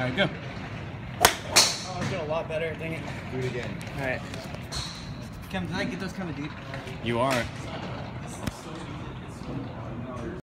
All right, go. Oh, I was doing a lot better. Dang it. Do it again. All right. Kevin, did I get those kind of deep? You are.